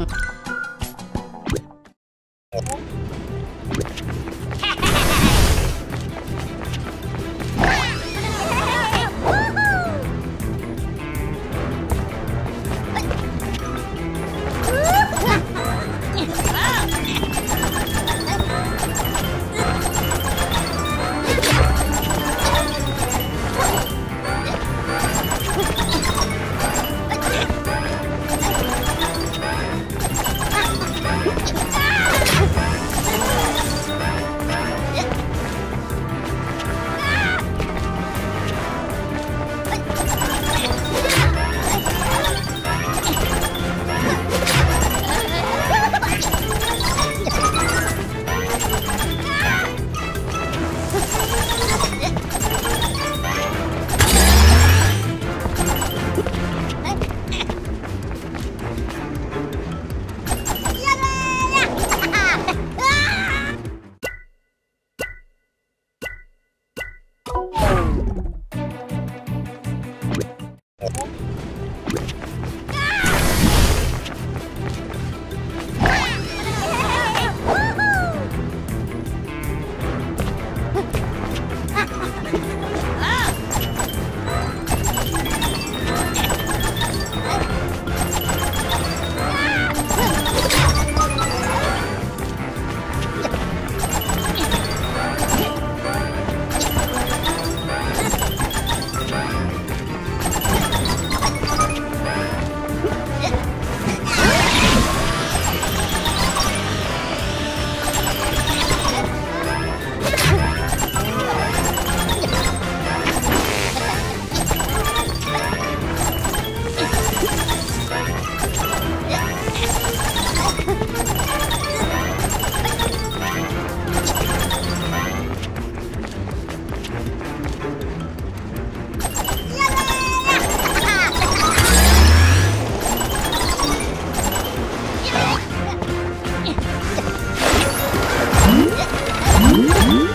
구독. Música